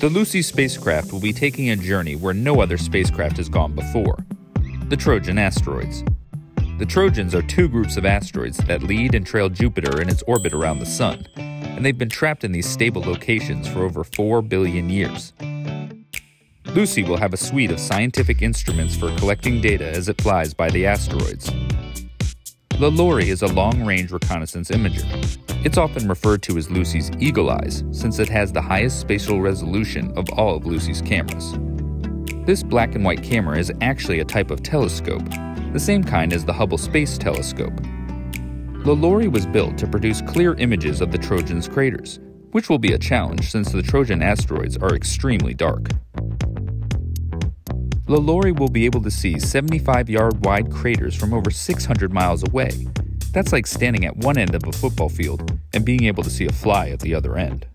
The Lucy spacecraft will be taking a journey where no other spacecraft has gone before the Trojan asteroids. The Trojans are two groups of asteroids that lead and trail Jupiter in its orbit around the Sun, and they've been trapped in these stable locations for over 4 billion years. Lucy will have a suite of scientific instruments for collecting data as it flies by the asteroids. LaLaurie is a long range reconnaissance imager. It's often referred to as Lucy's Eagle Eyes since it has the highest spatial resolution of all of Lucy's cameras. This black and white camera is actually a type of telescope, the same kind as the Hubble Space Telescope. LaLaurie was built to produce clear images of the Trojan's craters, which will be a challenge since the Trojan asteroids are extremely dark. LaLaurie will be able to see 75 yard wide craters from over 600 miles away. That's like standing at one end of a football field and being able to see a fly at the other end.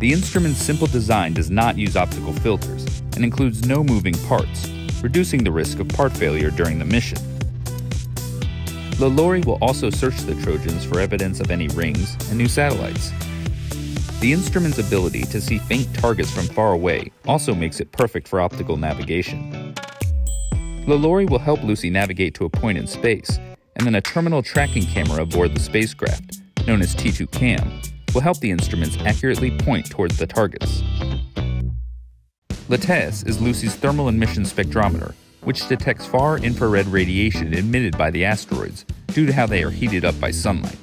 The instrument's simple design does not use optical filters and includes no moving parts, reducing the risk of part failure during the mission. LaLaurie will also search the Trojans for evidence of any rings and new satellites. The instrument's ability to see faint targets from far away also makes it perfect for optical navigation. LaLaurie will help Lucy navigate to a point in space, and then a terminal tracking camera aboard the spacecraft, known as T2 CAM, will help the instruments accurately point towards the targets. LITES is Lucy's thermal emission spectrometer, which detects far infrared radiation emitted by the asteroids due to how they are heated up by sunlight.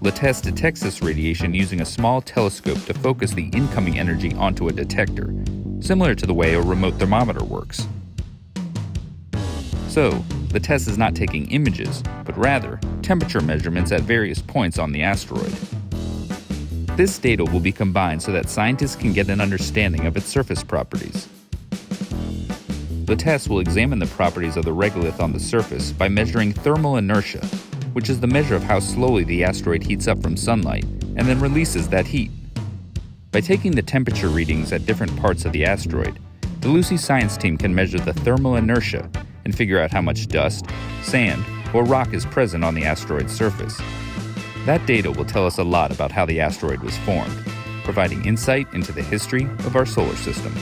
LITES detects this radiation using a small telescope to focus the incoming energy onto a detector, similar to the way a remote thermometer works. So, LITES is not taking images, but rather temperature measurements at various points on the asteroid. This data will be combined so that scientists can get an understanding of its surface properties. The test will examine the properties of the regolith on the surface by measuring thermal inertia, which is the measure of how slowly the asteroid heats up from sunlight and then releases that heat. By taking the temperature readings at different parts of the asteroid, the Lucy science team can measure the thermal inertia and figure out how much dust, sand, or rock is present on the asteroid's surface. That data will tell us a lot about how the asteroid was formed, providing insight into the history of our solar system.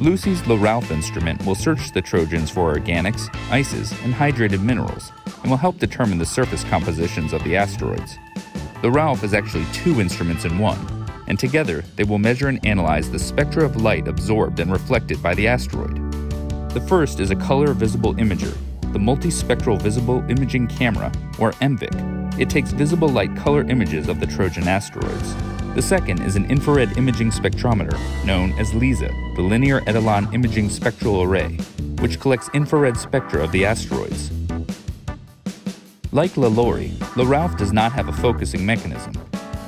Lucy's LaRalph instrument will search the Trojans for organics, ices, and hydrated minerals, and will help determine the surface compositions of the asteroids. LaRalph is actually two instruments in one, and together they will measure and analyze the spectra of light absorbed and reflected by the asteroid. The first is a color visible imager, the Multispectral Visible Imaging Camera, or MVIC. It takes visible light color images of the Trojan asteroids. The second is an infrared imaging spectrometer, known as LISA, the Linear Etalon Imaging Spectral Array, which collects infrared spectra of the asteroids. Like LaLaurie, LaRalph does not have a focusing mechanism.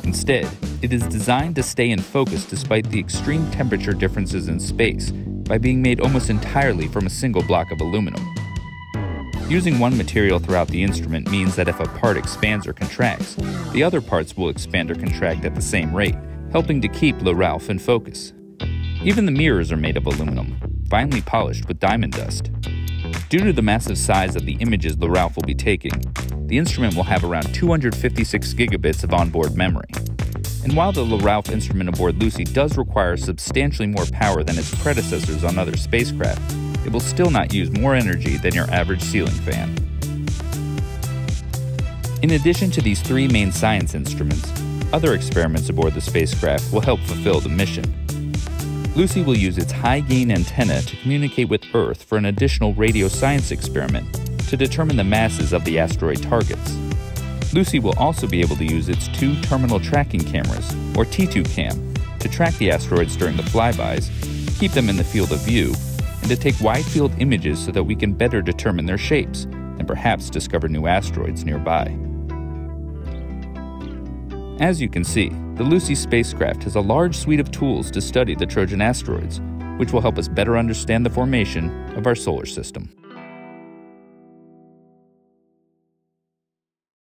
Instead, it is designed to stay in focus despite the extreme temperature differences in space by being made almost entirely from a single block of aluminum. Using one material throughout the instrument means that if a part expands or contracts, the other parts will expand or contract at the same rate, helping to keep LaRalph in focus. Even the mirrors are made of aluminum, finely polished with diamond dust. Due to the massive size of the images LaRalph will be taking, the instrument will have around 256 gigabits of onboard memory. And while the LaRalph instrument aboard Lucy does require substantially more power than its predecessors on other spacecraft, it will still not use more energy than your average ceiling fan. In addition to these three main science instruments, other experiments aboard the spacecraft will help fulfill the mission. Lucy will use its high gain antenna to communicate with Earth for an additional radio science experiment to determine the masses of the asteroid targets. Lucy will also be able to use its two terminal tracking cameras, or T2 CAM, to track the asteroids during the flybys, keep them in the field of view, and to take wide field images so that we can better determine their shapes and perhaps discover new asteroids nearby. As you can see, the Lucy spacecraft has a large suite of tools to study the Trojan asteroids, which will help us better understand the formation of our solar system.